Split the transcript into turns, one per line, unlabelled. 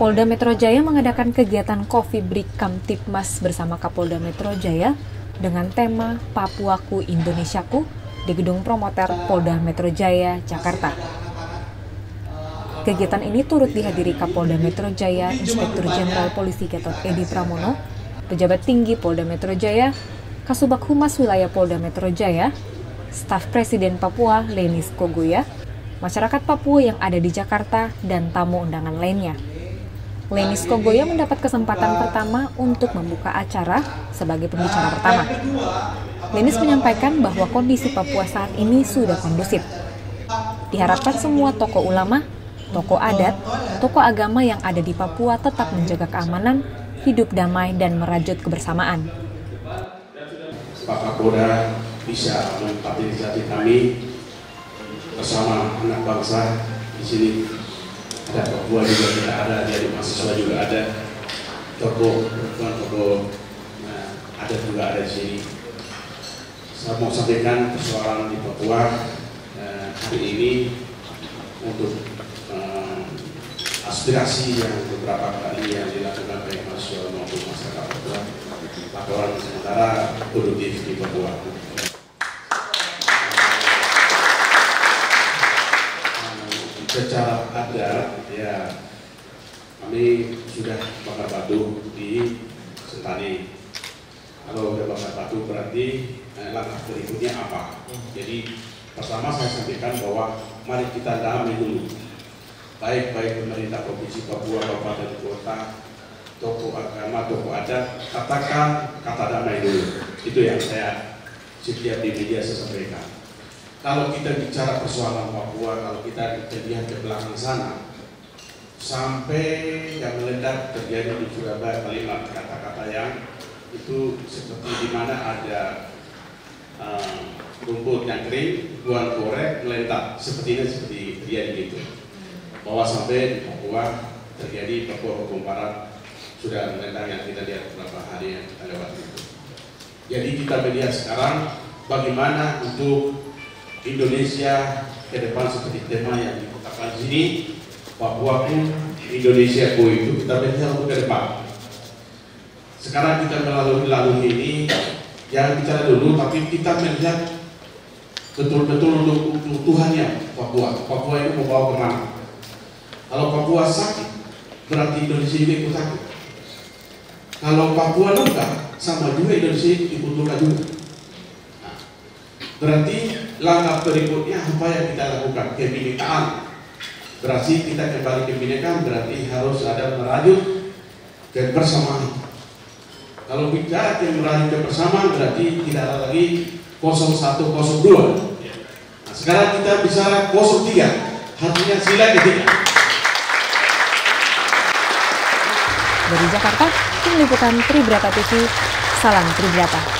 Polda Metro Jaya mengadakan kegiatan Coffee Break Kamtipmas bersama Kapolda Metro Jaya dengan tema Papuaku Indonesiaku di Gedung Promoter Polda Metro Jaya, Jakarta. Kegiatan ini turut dihadiri Kapolda Metro Jaya, Inspektur Jenderal Polisi Gatot Edi Pramono, pejabat tinggi Polda Metro Jaya, Kasubag Humas Wilayah Polda Metro Jaya, staf Presiden Papua Lenis Kogoya, masyarakat Papua yang ada di Jakarta, dan tamu undangan lainnya. Lenis Kogoya mendapat kesempatan pertama untuk membuka acara sebagai pembicara pertama. Lenis menyampaikan bahwa kondisi Papua saat ini sudah kondusif. Diharapkan semua tokoh ulama, tokoh adat, tokoh agama yang ada di Papua tetap menjaga keamanan, hidup damai, dan merajut kebersamaan.
Pak Kapolda bisa memfasilitasi kami bersama anak bangsa di sini ada Papua juga tidak ada, jadi mahasiswa juga ada, toko perempuan toko nah, ada juga ada di sini. Saya mau sampaikan persoalan di Papua eh, hari ini untuk eh, aspirasi yang beberapa kali yang dilakukan oleh mahasiswa maupun masyarakat Papua. Laporan sementara produktif di Papua. Secara adat ya kami sudah bakar batu di Sentani. Kalau udah bakar batu berarti eh, langkah berikutnya apa? Jadi pertama saya sampaikan bahwa mari kita damai dulu. Baik baik pemerintah provinsi Papua, kabupaten kota, tokoh agama, tokoh adat, katakan kata damai dulu. Itu yang saya setiap di media saya sampaikan kalau kita bicara persoalan Papua, kalau kita, lihat ke belakang sana, sampai yang meledak terjadi di Surabaya kalimat kata-kata yang itu seperti di mana ada uh, rumput yang kering, buang korek, meledak, sepertinya seperti terjadi gitu. Bahwa sampai di Papua terjadi Papua Papua Barat sudah meledak yang kita lihat beberapa hari yang kita lewat itu. Jadi kita melihat sekarang bagaimana untuk Indonesia ke depan seperti tema yang dikatakan di sini Papua pun Indonesia ku itu kita untuk ke depan. Sekarang kita melalui lalu ini jangan bicara dulu tapi kita melihat betul-betul untuk utuhannya Papua. Papua itu membawa ke mana? Kalau Papua sakit berarti Indonesia juga ikut sakit. Kalau Papua luka sama juga Indonesia ikut luka juga. Berarti langkah berikutnya apa yang kita lakukan? Kebinekaan. Berarti kita kembali ke kebinekaan berarti harus ada merajut kebersamaan. Kalau bicara merajut kebersamaan berarti tidak ada lagi 0102. Nah, sekarang kita bicara 03. Artinya sila ketiga.
Dari Jakarta, tim liputan Tribrata TV, salam Tribrata.